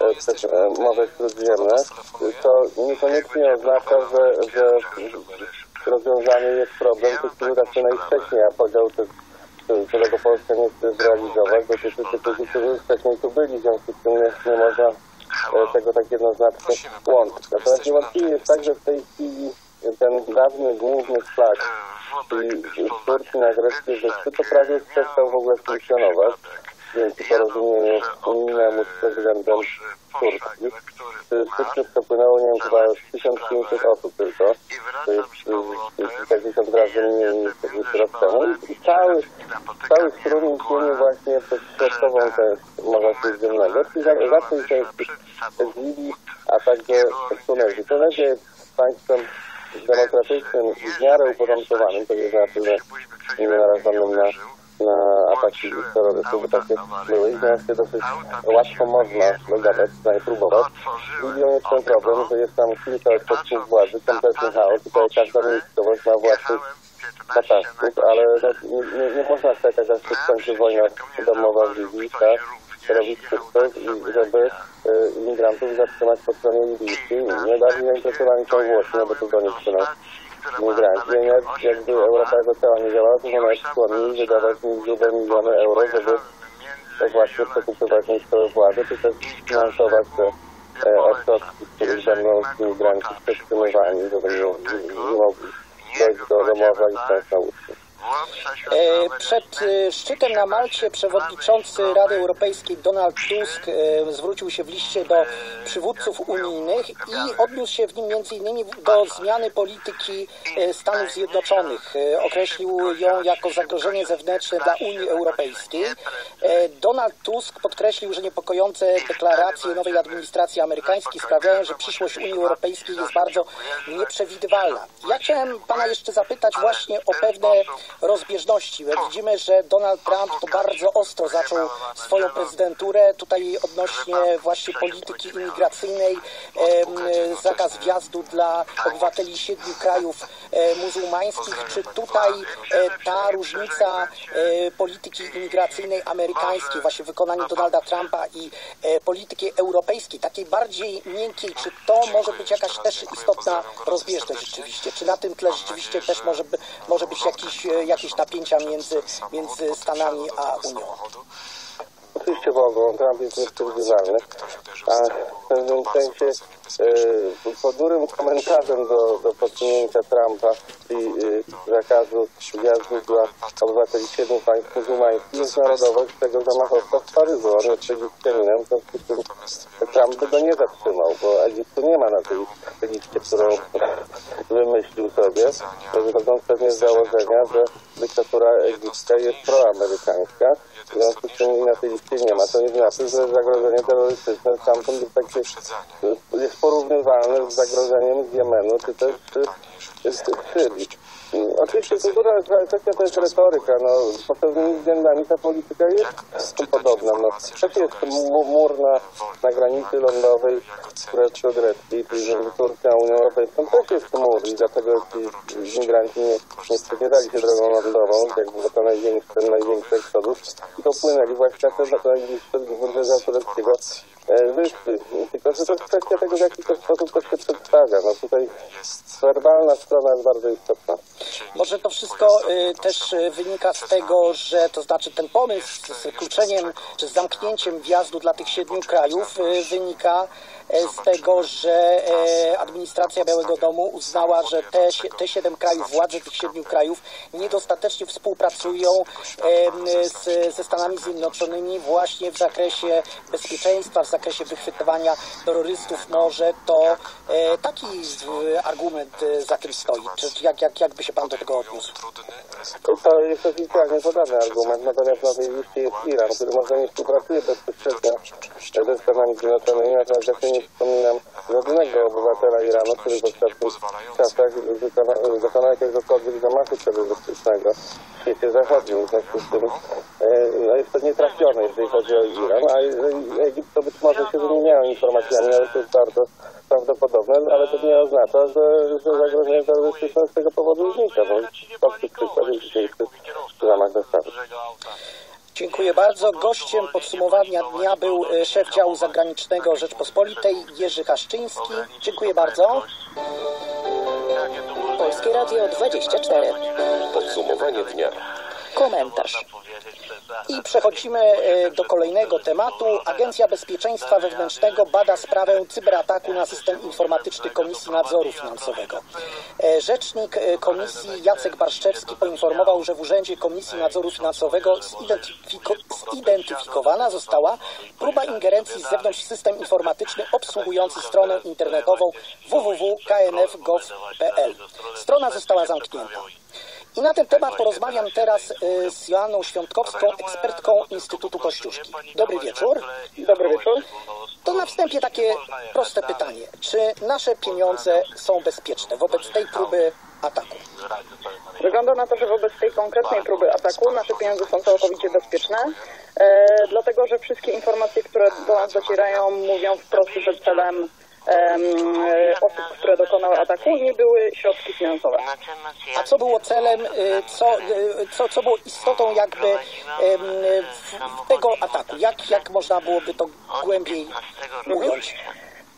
e, przez e, Morze Śródziemne. To niekoniecznie oznacza, że, że rozwiązany jest problem tych, którzy zaczynają najwcześniej, a podział tych którego Polska nie chce zrealizować, dotyczy tych ludzi, którzy już wcześniej tu byli, w związku z tym nie, można e, tego tak jednoznacznie łączyć. Natomiast niewątpliwie jest tak, że w tej chwili ten dawny główny flag, czyli z Turcji na greckie wyspy, to prawie przestał w ogóle funkcjonować dzięki porozumieniu unijnemu z prezydentem Turcji. W styczniu przepłynęło, nie wiem, chyba 1500 osób tylko. To jest kilkadziesiąt razy mniej niż rok temu. I cały, cały strum płynie właśnie przez środkową część Morza Śródziemnego, czyli za- zaczął się z Libii, a także z Tunezji. Tunezja jest państwem demokratycznym i w miarę uporządkowanym, to nie znaczy, że nie narażonym na na ataki terrorystów, bo takie były i teraz się dosyć łatwo można dogadać, przynajmniej próbować. Libią jest ten problem, że jest tam kilka ośrodków władzy, kompletny chaos i tutaj każda miejscowość ma własnych katastrów, ale no, nie, nie, nie można czekać, aż się skończy wojna domowa w Libii, tak? robić wszystko, i żeby e, imigrantów zatrzymać po stronie libijskiej. Najbardziej zainteresowani są Włosi, no bo to do nich migranci. I jakby Europa jako cała nie to ona jest skłonni wydawać grube miliony euro, żeby właśnie przekupywać miejscowe władze, czy też finansować te e, ośrodki, w których będą imigranci przetrzymywani, żeby nie, nie mogli dojść do domowa i stąd na ulicy. E, Przed e, szczytem na Malcie przewodniczący Rady Europejskiej Donald Tusk e, zwrócił się w liście do przywódców unijnych i odniósł się w nim innymi do zmiany polityki e, Stanów Zjednoczonych. E, Określił ją jako zagrożenie zewnętrzne dla Unii Europejskiej. E, Donald Tusk podkreślił, że niepokojące deklaracje nowej administracji amerykańskiej sprawiają, że przyszłość Unii Europejskiej jest bardzo nieprzewidywalna. Ja chciałem pana jeszcze zapytać właśnie o pewne rozbieżności. My Widzimy, że Donald Trump to bardzo ostro zaczął swoją prezydenturę. Tutaj odnośnie właśnie polityki imigracyjnej, zakaz wjazdu dla obywateli siedmiu krajów e, muzułmańskich. Czy tutaj e, ta różnica e, polityki imigracyjnej amerykańskiej, właśnie w wykonaniu Donalda Trumpa i polityki europejskiej, takiej bardziej miękkiej, czy to może być jakaś też istotna rozbieżność rzeczywiście? Czy na tym tle rzeczywiście też może, może być jakiś, jakieś napięcia między, między Stanami a Unią? Oczywiście mogą, Trump jest nieprzewidywalny, a w pewnym sensie podurym komentarzem do, do podsunięcia Trumpa i e, zakazu wjazdu dla obywateli siedmiu państw muzułmańskich narodowość tego zamachowca w Paryżu. On jest Egipcjaninem, w związku z Trump by go nie zatrzymał, bo Egiptu nie ma na tej liście, którą wymyślił sobie, wychodząc pewnie z założenia, że dyktatura egipska jest proamerykańska, w związku z tym na tej liście nie ma. To nie znaczy, że zagrożenie terrorystyczne stamtąd jest, takie, porównywalne z zagrożeniem z Jemenu, czy też z, z Syrii. Oczywiście kultura kwestia to jest retoryka. No, pod pewnymi względami ta polityka jest podobna. No, to jest mu- mur na, na granicy lądowej turecko-greckiej, czyli między Turcją a Unią Europejską też jest mur i dlatego ci imigranci nie, nie przebierali się drogą lądową, jakby to największy, największy eksodus, i dopłynęli właśnie ten najbliższy wybrzeża tureckiego e, wyspy. Tylko, że to jest kwestia tego, w jaki sposób to się przedstawia. No tutaj werbalna strona jest bardzo istotna. Może to wszystko y, też y, wynika z tego, że to znaczy ten pomysł z wykluczeniem czy z zamknięciem wjazdu dla tych siedmiu krajów y, wynika e, z tego, że e, administracja Białego Domu uznała, że te, te siedem krajów, władze tych siedmiu krajów niedostatecznie współpracują em, z, ze Stanami Zjednoczonymi właśnie w zakresie bezpieczeństwa, w zakresie wychwytywania terrorystów. Może to e, taki e, argument e, za tym stoi. Czy, jak, jak, jak by się pan do tego odniósł? To jest oficjalnie podany argument, natomiast na tej liście jest Iran, który może nie współpracuje bezpośrednio ze Stanami Zjednoczonymi, natomiast nie wspominam żadnego obywatela Iranu, który w ostatnich czasach dokonał jakiegokolwiek zamachu terrorystycznego w świecie zachodnim. W związku z tym e, no jest to nietrafione, jeżeli chodzi o Iran, a jeżeli Egipt to być może się wymieniają informacjami, ale to jest bardzo prawdopodobne, ale to nie oznacza, że, że zagrożenie terrorystyczne z tego powodu znika, bo prosty przykład jest dzisiejszy zamach dostawy. Dziękuję bardzo. Gościem podsumowania dnia był e, szef działu zagranicznego Rzeczpospolitej Jerzy Haszczyński. Dziękuję bardzo. Polskie Radio 24. Podsumowanie dnia. Komentarz. I przechodzimy e, do kolejnego tematu. Agencja Bezpieczeństwa Wewnętrznego bada sprawę cyberataku na system informatyczny Komisji Nadzoru Finansowego. E, Rzecznik e, Komisji Jacek Barszczewski poinformował, że w Urzędzie Komisji Nadzoru Finansowego zidentyfiko- zidentyfikowana została próba ingerencji z zewnątrz w system informatyczny obsługujący stronę internetową www.knf.gov.pl. Strona została zamknięta. I na ten temat porozmawiam teraz y, z Joanną Świątkowską, ekspertką Instytutu Kościuszki. Dobry wieczór. Dobry wieczór. To na wstępie takie proste pytanie. Czy nasze pieniądze są bezpieczne wobec tej próby ataku? Wygląda na to, że wobec tej konkretnej próby ataku nasze pieniądze są całkowicie bezpieczne, e, dlatego że wszystkie informacje, które do nas docierają, mówią wprost, że celem em, osób, które dokonały ataku, nie były środki finansowe. A co było celem, y, co, y, co, co było istotą jakby tego ataku? Jak, jak można byłoby to głębiej ująć?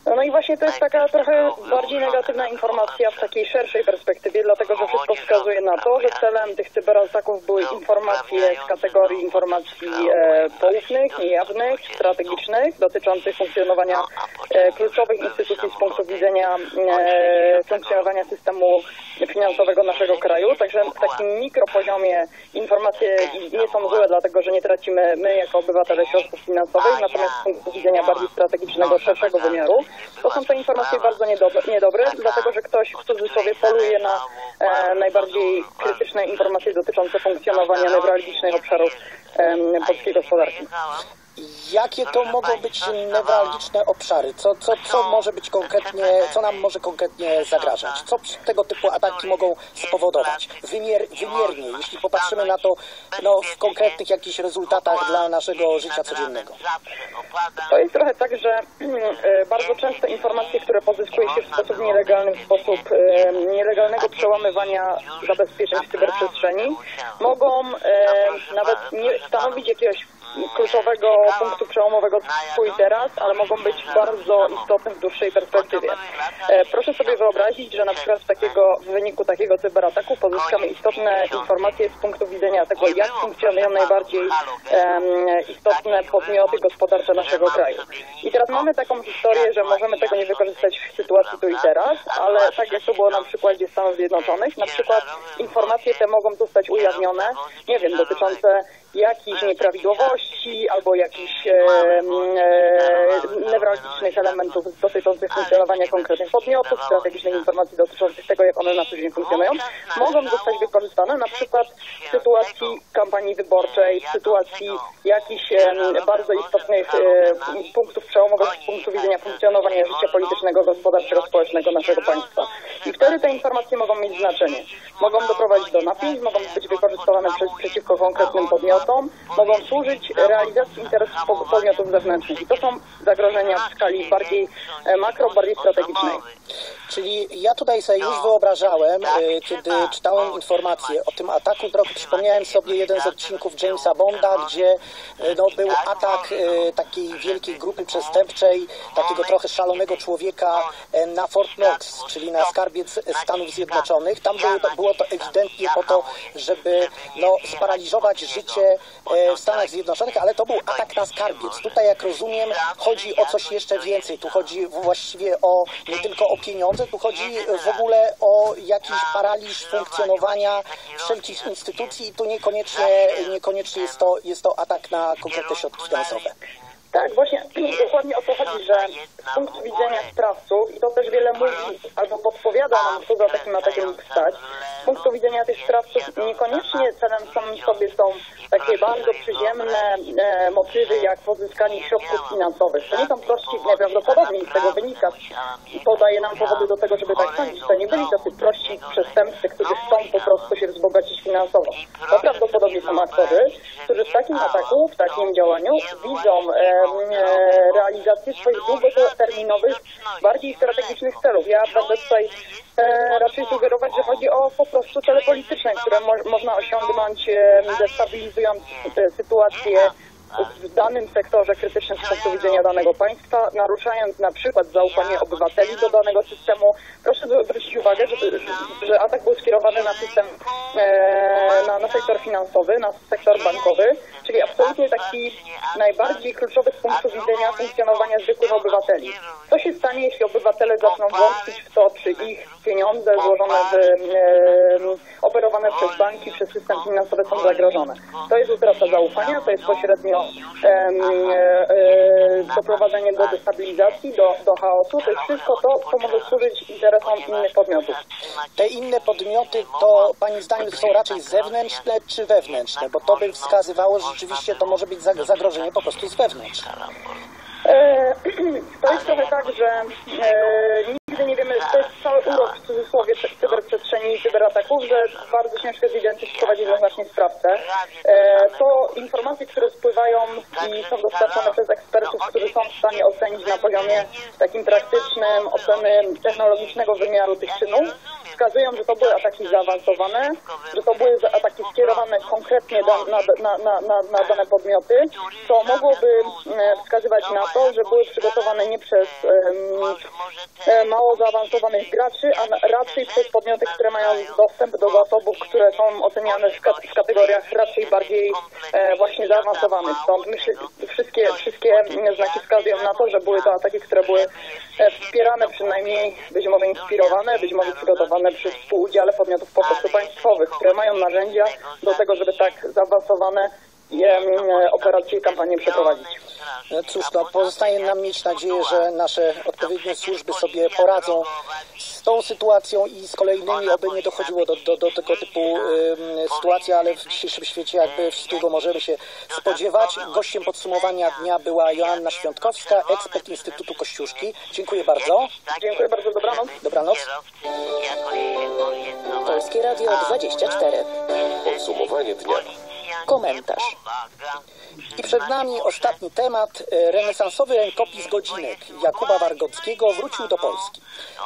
No i właśnie to jest taka trochę bardziej negatywna informacja w takiej szerszej perspektywie, dlatego że wszystko wskazuje na to, że celem tych cyberataków były informacje z kategorii informacji e, poufnych, niejawnych, strategicznych, dotyczących funkcjonowania e, kluczowych instytucji z punktu widzenia e, funkcjonowania systemu finansowego naszego kraju. Także w takim mikropoziomie informacje nie są złe, dlatego że nie tracimy my jako obywatele środków finansowych, natomiast z punktu widzenia bardziej strategicznego, szerszego wymiaru, to są te informacje bardzo niedobre, niedobre dlatego że ktoś w cudzysłowie poluje na e, najbardziej krytyczne informacje dotyczące funkcjonowania newralgicznych obszarów em, polskiej gospodarki. Jakie to mogą być newralgiczne obszary? Co, co, co może być konkretnie, co nam może konkretnie zagrażać? Co tego typu ataki mogą spowodować? Wymier, wymiernie, jeśli popatrzymy na to no, w konkretnych jakichś rezultatach dla naszego życia codziennego. To jest trochę tak, że e, bardzo często informacje, które pozyskuje się w sposób nielegalny, w sposób e, nielegalnego przełamywania zabezpieczeń w cyberprzestrzeni, mogą e, nawet nie stanowić jakiegoś kluczowego punktu przełomowego tu i teraz, ale mogą być bardzo istotne w dłuższej perspektywie. E, proszę sobie wyobrazić, że na przykład w, takiego, w wyniku takiego cyberataku pozyskamy istotne informacje z punktu widzenia tego, jak funkcjonują najbardziej em, istotne podmioty gospodarcze naszego kraju. I teraz mamy taką historię, że możemy tego nie wykorzystać w sytuacji tu i teraz, ale tak jak to było na przykładzie Stanów Zjednoczonych, na przykład informacje te mogą zostać ujawnione, nie wiem, dotyczące jakichś nieprawidłowości albo jakichś e, e, newralgicznych elementów dotyczących funkcjonowania konkretnych podmiotów, strategicznych informacji dotyczących tego, jak one na co dzień funkcjonują, mogą zostać wykorzystane na przykład w sytuacji kampanii wyborczej, w sytuacji jakichś e, bardzo istotnych e, punktów przełomowych z punktu widzenia funkcjonowania życia politycznego, gospodarczego, społecznego naszego państwa. I wtedy te informacje mogą mieć znaczenie. Mogą doprowadzić do napięć, mogą być wykorzystywane przez, przeciwko konkretnym podmiotom, mogą służyć realizacji interesów po- podmiotów zewnętrznych. I to są zagrożenia w skali bardziej e, makro, bardziej strategicznej. Czyli ja tutaj sobie już wyobrażałem, e, kiedy czytałem informacje o tym ataku, trochę przypomniałem sobie jeden z odcinków Jamesa Bonda, gdzie e, no, był atak e, takiej wielkiej grupy przestępczej, takiego trochę szalonego człowieka e, na Fort Knox, czyli na skarbiec Stanów Zjednoczonych. Tam było to, było to ewidentnie po to, żeby no, sparaliżować życie w Stanach Zjednoczonych, ale to był atak na skarbiec. Tutaj, jak rozumiem, chodzi o coś jeszcze więcej. Tu chodzi właściwie o nie tylko o pieniądze, tu chodzi w ogóle o jakiś paraliż funkcjonowania wszelkich instytucji i tu niekoniecznie, niekoniecznie jest, to, jest to atak na konkretne środki finansowe. Tak, właśnie dokładnie o to chodzi, że z punktu widzenia sprawców, i to też wiele mówi albo podpowiada nam, co za takim atakiem stać, z punktu widzenia tych sprawców niekoniecznie celem samym sobie są takie bardzo przyziemne e, motywy, jak pozyskanie środków finansowych. To nie są prości, najprawdopodobniej z tego wynika i podaje nam powody do tego, żeby tak sądzić. To nie byli tacy prości przestępcy, którzy chcą po prostu się wzbogacić finansowo. To prawdopodobnie są aktorzy, którzy w takim ataku, w takim działaniu widzą e, realizację swoich długoterminowych, bardziej strategicznych celów. Ja będę tutaj e, raczej sugerować, że chodzi o po prostu cele polityczne, które mo można osiągnąć e, destabilizując sytuację w danym sektorze krytycznym z punktu widzenia danego państwa, naruszając na przykład zaufanie obywateli do danego systemu. Proszę zwrócić uwagę, że, że atak był skierowany na system, e, na, na sektor finansowy, na sektor bankowy, czyli absolutnie taki najbardziej kluczowy z punktu widzenia funkcjonowania zwykłych obywateli. Co się stanie, jeśli obywatele zaczną wątpić w to, czy ich pieniądze złożone w, e, operowane przez banki, przez system finansowy są zagrożone? To jest utrata zaufania, to jest pośrednio doprowadzenie do destabilizacji, do, do chaosu. To jest wszystko to, co może służyć interesom innych podmiotów. Te inne podmioty to Pani zdaniem są raczej zewnętrzne czy wewnętrzne? Bo to by wskazywało, że rzeczywiście to może być zag- zagrożenie po prostu z wewnątrz. To jest trochę tak, że e, nigdy nie wiemy, to jest cały urok w cudzysłowie cy- cyberprzestrzeni i cyberataków, że bardzo ciężko zidentyfikować jednoznacznie sprawcę. E, to informacje, które spływają i są dostarczane przez ekspertów, którzy są w stanie ocenić na poziomie takim praktycznym oceny technologicznego wymiaru tych czynów, wskazują, że to były ataki zaawansowane, że to były ataki skierowane konkretnie na, na, na, na, na dane podmioty, co mogłoby e, wskazywać na to, że były przygotowane nie przez e, mało zaawansowanych graczy, a raczej przez podmioty, które mają dostęp do zasobów, które są oceniane w, ka- w kategoriach raczej bardziej e, właśnie zaawansowanych. Stąd myślę, wszystkie, wszystkie mm, znaki wskazują na to, że były to ataki, które były wspierane przynajmniej, być może inspirowane, być może przygotowane przy współudziale podmiotów po prostu państwowych, które mają narzędzia do tego, żeby tak zaawansowane em, operacje i kampanie przeprowadzić. No cóż, no, pozostaje nam mieć nadzieję, że nasze odpowiednie służby sobie poradzą z tą sytuacją i z kolejnymi, oby nie dochodziło do, do, do tego typu ym, sytuacji, ale w dzisiejszym świecie jakby w tego możemy się spodziewać. Gościem podsumowania dnia była Joanna Świątkowska, ekspert Instytutu Kościuszki. Dziękuję bardzo. Dziękuję bardzo, dobranoc. Dobranoc. Polskie Radio 24. Podsumowanie dnia. Komentarz. I przed nami ostatni temat. E, Renesansowy rękopis godzinek Jakuba Wargockiego wrócił do Polski.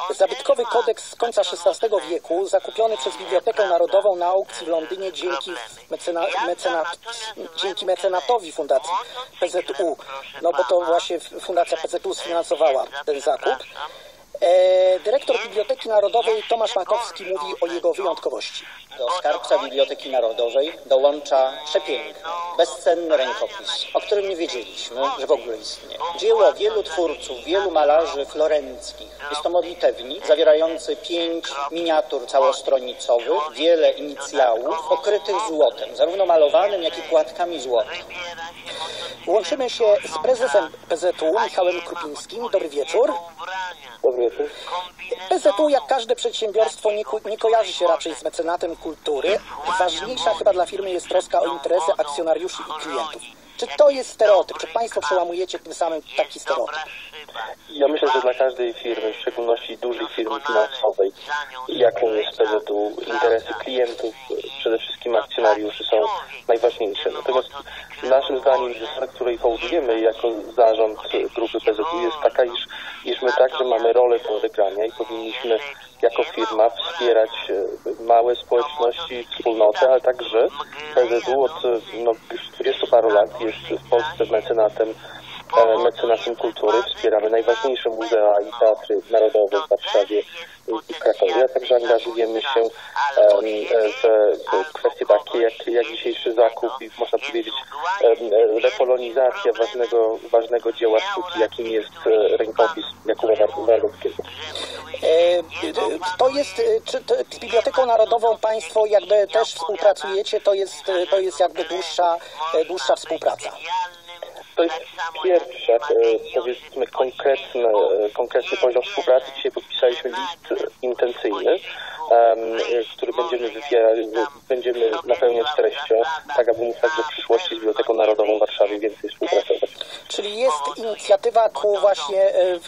Zabytkowy kodeks z końca XVI wieku, zakupiony przez Bibliotekę Narodową na aukcji w Londynie dzięki, mecena, mecenat, dzięki mecenatowi Fundacji PZU, no bo to właśnie Fundacja PZU sfinansowała ten zakup. E, dyrektor Biblioteki Narodowej Tomasz Makowski mówi o jego wyjątkowości. Do skarbca Biblioteki Narodowej dołącza przepiękny, bezcenny rękopis, o którym nie wiedzieliśmy, że w ogóle istnieje. Dzieło wielu twórców, wielu malarzy florenckich. Jest to modlitewnik zawierający pięć miniatur całostronicowych, wiele inicjałów pokrytych złotem, zarówno malowanym, jak i płatkami złota. Łączymy się z prezesem PZU Michałem Krupińskim. Dobry wieczór. Wieczór. PZU, jak każde przedsiębiorstwo, nie, nie kojarzy się raczej z mecenatem kultury. Ważniejsza chyba dla firmy jest troska o interesy akcjonariuszy i klientów. Czy to jest stereotyp? Czy Państwo przełamujecie tym samym taki stereotyp? Ja myślę, że dla każdej firmy, w szczególności dużej firmy finansowej, jaką jest PZU, interesy klientów, przede wszystkim akcjonariuszy są najważniejsze. Natomiast naszym zdaniem zasada, której hołdujemy jako zarząd grupy PZU jest taka, iż, iż my także mamy rolę do odegrania i powinniśmy jako firma wspierać e, małe społeczności, wspólnoty, ale także PZU od no, już 20 paru lat jest w Polsce mecenatem mecenatem kultury. Wspieramy najważniejsze muzea i teatry narodowe w Warszawie i w Krakowie, a także angażujemy się w, kwestie takie jak, jak dzisiejszy zakup i można powiedzieć repolonizacja ważnego, ważnego dzieła sztuki, jakim jest e, rękopis Jakuba Wargockiego. E, To jest, e, czy to, z Biblioteką Narodową Państwo jakby też współpracujecie? To jest, to jest jakby dłuższa, dłuższa współpraca. To jest pierwsza, e, powiedzmy, konkretny, konkretny poziom współpracy. Dzisiaj podpisaliśmy list intencyjny, który będziemy, wypie- będziemy napełniać treścią, tak aby móc także w przyszłości z Biblioteką Narodową w Warszawie więcej współpracować. Czyli jest inicjatywa ku właśnie e,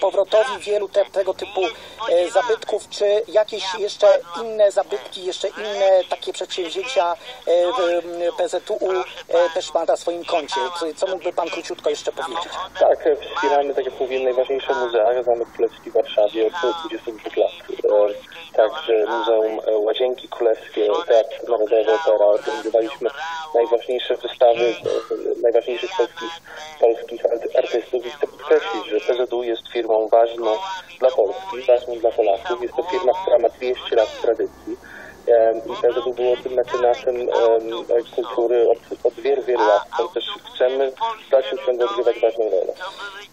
powrotowi wielu te, tego typu e, zabytków, czy jakieś jeszcze inne zabytki, jeszcze inne takie przedsięwzięcia e, PZU też ma na swoim koncie? Co, mógłby Pan króciutko jeszcze powiedzieć? Tak, wspieramy, tak jak mówiłem, najważniejsze muzea. Zamek Królewski w Warszawie od 22 lat. Także Muzeum Łazienki Królewskie, Teatr Narodowy, Opera. Organizowaliśmy najważniejsze wystawy najważniejszych polskich, polskich arty- artystów i chcę podkreślić, że PZU jest firmą ważną dla Polski, ważną dla Polaków. Jest to firma, która ma 200 lat tradycji. I PZU było tym mecenasem em, kultury od, od wielu, wielu lat. Stąd też chcemy w dalszym ciągu odgrywać ważną rolę.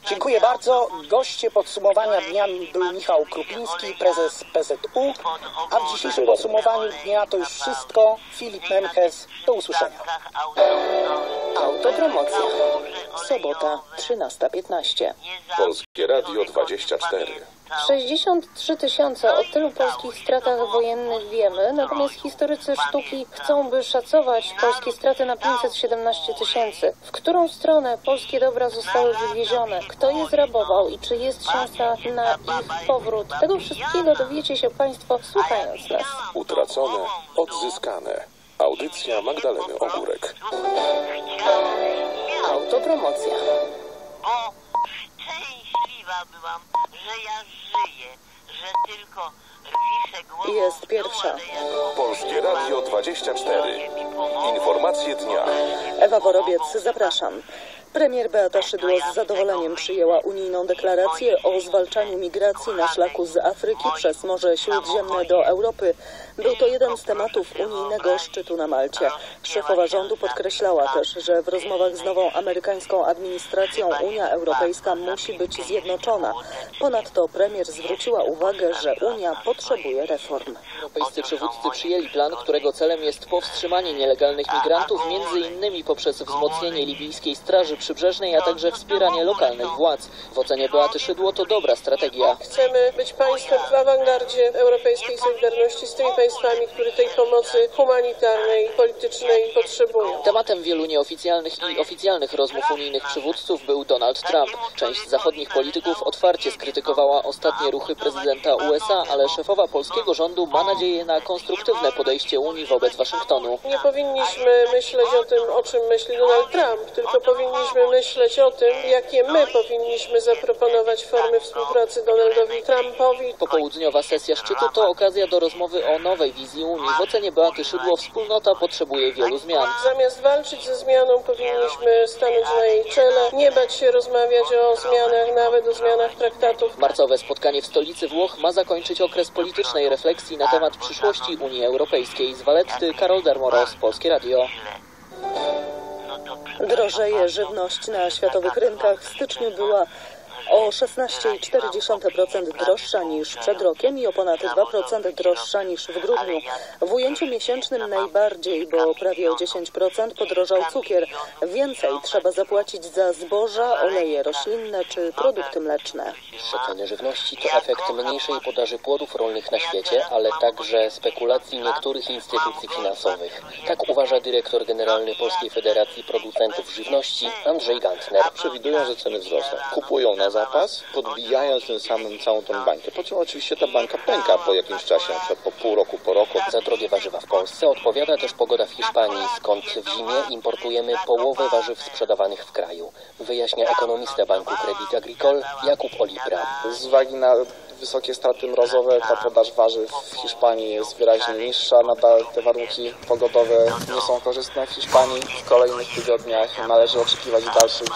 Dziękuję bardzo. Goście podsumowania dnia był Michał Krupiński, prezes PZU, a w dzisiejszym podsumowaniu dnia to już wszystko. Filip Memkes. Do usłyszenia. Autopromocja. Sobota 13.15. Polskie Radio 24. 63 tysiące o tylu polskich stratach wojennych wiemy, natomiast historycy sztuki chcą, by szacować polskie straty na 517 tysięcy. W którą stronę polskie dobra zostały wywiezione? Kto je zrabował i czy jest szansa na ich powrót? Tego wszystkiego dowiecie się Państwo słuchając nas. Utracone, odzyskane. Audycja Magdaleny Ogórek. Autopromocja. Szczęśliwa byłam, że ja żyję, że tylko wiszę głową Jest pierwsza. Polskie Radio 24. Informacje dnia. Ewa Worobiec, zapraszam. Premier Beata Szydło z zadowoleniem przyjęła unijną deklarację o zwalczaniu migracji na szlaku z Afryki przez Morze Śródziemne do Europy. Był to jeden z tematów unijnego szczytu na Malcie. Szefowa rządu podkreślała też, że w rozmowach z nową amerykańską administracją Unia Europejska musi być zjednoczona. Ponadto premier zwróciła uwagę, że Unia potrzebuje reform. Europejscy przywódcy przyjęli plan, którego celem jest powstrzymanie nielegalnych migrantów, między innymi poprzez wzmocnienie libijskiej straży przybrzeżnej, a także wspieranie lokalnych władz. W ocenie Beaty Szydło to dobra strategia. Chcemy być państwem w awangardzie europejskiej solidarności z tymi państwami, które tej pomocy humanitarnej, politycznej potrzebują. Tematem wielu nieoficjalnych i oficjalnych rozmów unijnych przywódców był Donald Trump. Część zachodnich polityków otwarcie skrytykowała ostatnie ruchy prezydenta USA, ale szefowa polskiego rządu ma nadzieję na konstruktywne podejście Unii wobec Waszyngtonu. Nie powinniśmy myśleć o tym, o czym myśli Donald Trump, tylko powinniśmy myśleć o tym, jakie my powinniśmy zaproponować formy współpracy Donaldowi Trumpowi. Popołudniowa sesja szczytu to okazja do rozmowy o nowej wizji Unii. W ocenie Beaty Szydło wspólnota potrzebuje wielu zmian. Zamiast walczyć ze zmianą, powinniśmy stanąć na jej czele, nie bać się rozmawiać o zmianach, nawet o zmianach traktatów. Marcowe spotkanie w stolicy Włoch ma zakończyć okres politycznej refleksji na temat przyszłości Unii Europejskiej. Z Waletty Karol Darmoros, Polskie Radio. Drożeje żywność na światowych rynkach. W styczniu była o 16,4% droższa niż przed rokiem i o ponad 2% droższa niż w grudniu. W ujęciu miesięcznym najbardziej, bo prawie o 10% podrożał cukier. Więcej trzeba zapłacić za zboża, oleje roślinne czy produkty mleczne. Niższe ceny żywności to efekt mniejszej podaży płodów rolnych na świecie, ale także spekulacji niektórych instytucji finansowych. Tak uważa dyrektor generalny Polskiej Federacji Producentów Żywności Andrzej Gantner. Przewidują, że ceny wzrosną. Kupują na zapas, podbijając tym samym całą tą bańkę. Po czym oczywiście ta bańka pęka po jakimś czasie, na przykład po pół roku, po roku. Za drogie warzywa w Polsce odpowiada też pogoda w Hiszpanii, skąd w zimie importujemy połowę warzyw sprzedawanych w kraju. Wyjaśnia ekonomista Banku Credit Agricole Jakub Olibra. Z uwagi na wysokie straty mrozowe ta podaż warzyw w Hiszpanii jest wyraźnie niższa. Nadal te warunki pogodowe nie są korzystne w Hiszpanii. W kolejnych tygodniach należy oczekiwać dalszych